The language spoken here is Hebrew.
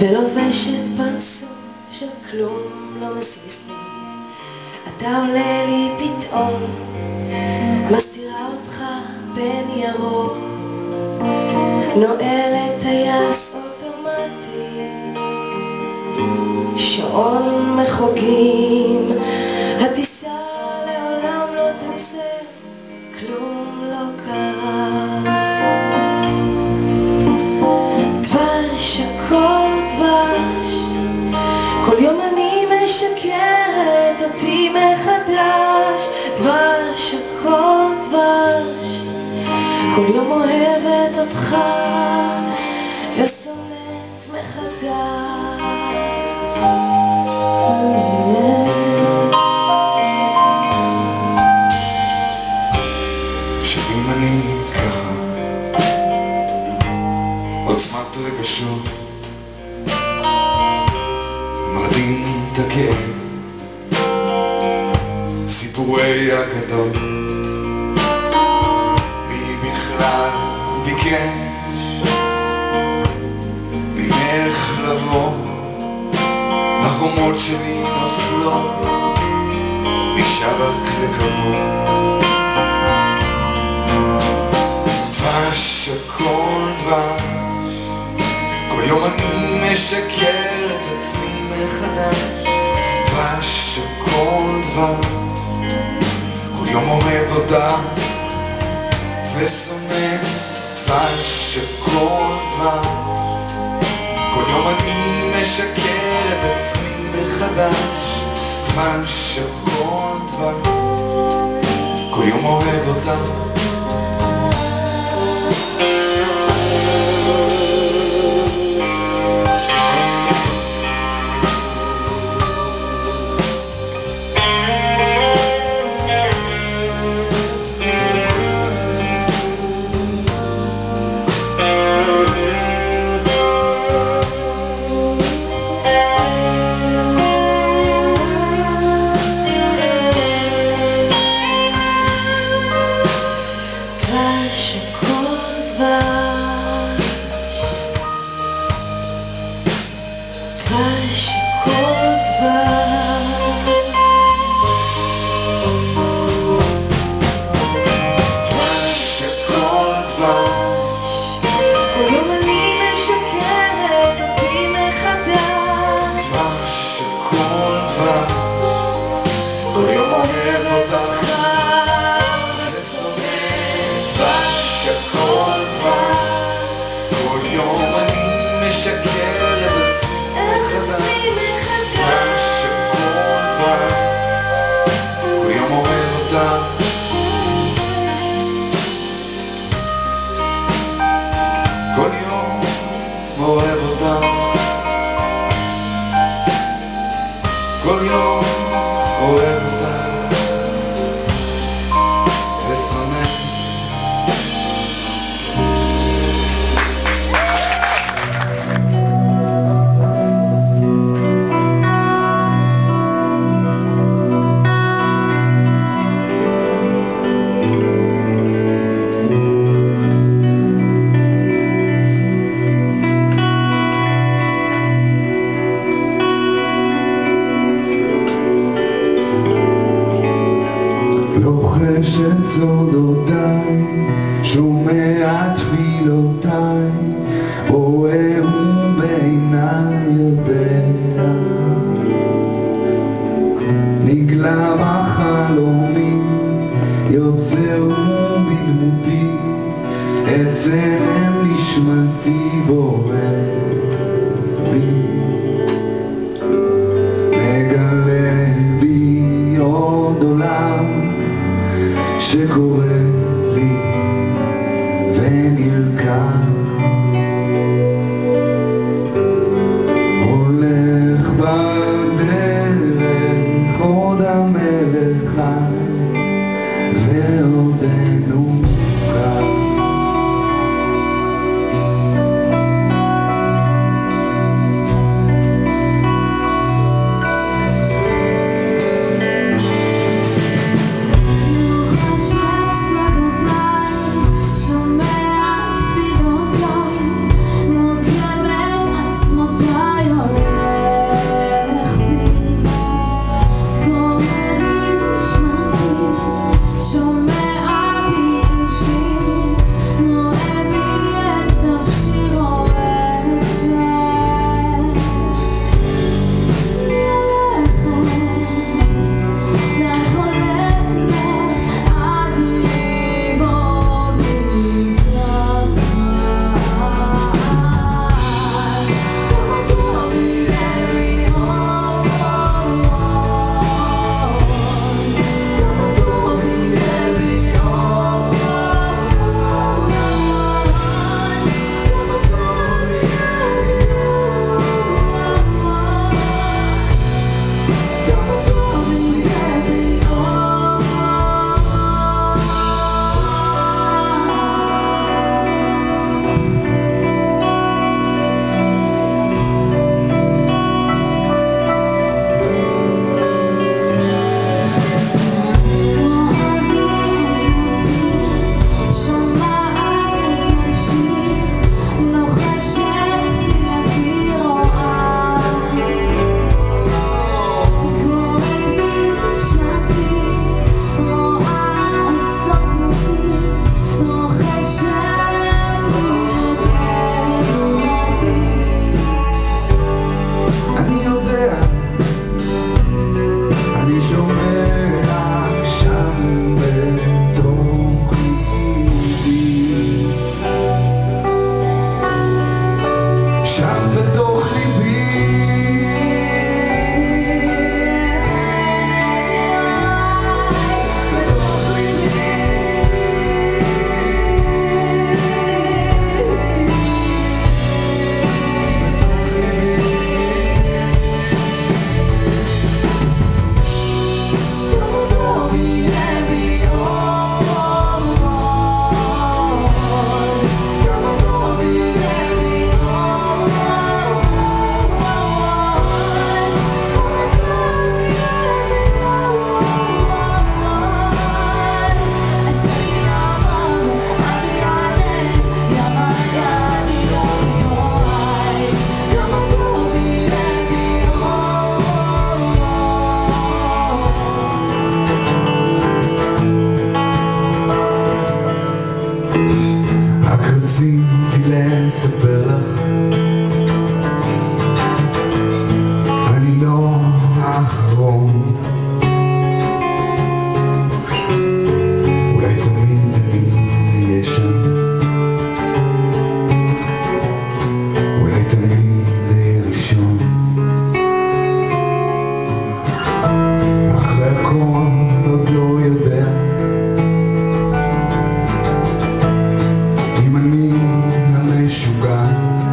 ולובשת פרצוף כלום לא מזיז לי. אתה עולה לי פתאום מסתירה אותך בניירות נועלת טייס אוטומטי שעון מחוגים. אותי מחדש, דבש, הכל דבש, כל יום אוהבת אותך ושונאת מחדש. שאם אני ככה עוצמת רגשות מרדים את הכאב אגדות מי בכלל ביקש ממך לבוא? החומות שלי נופלות. נשאר רק לקוות דבש, הכל דבש. כל יום אני משקר את עצמי מחדש. דבש, הכל דבש יום אוהב אותה ושונא דבש, הכל דבש כל יום אני משקר את עצמי מחדש דבש, הכל דבש כל יום אוהב אותה אוהב את סודותיי, שומע תפילותיי, רואה ובעיניי יודע. נגלה se come lì veni il canto Amen.